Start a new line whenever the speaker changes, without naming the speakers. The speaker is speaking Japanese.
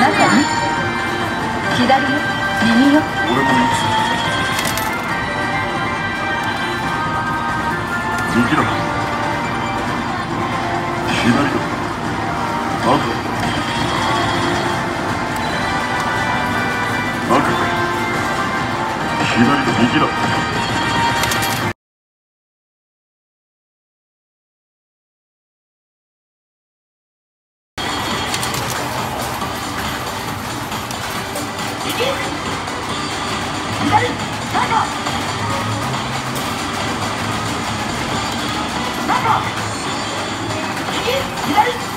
中に左よ。右よ。
俺もいつ右だ左だ赤赤か左だ右だ左中中右左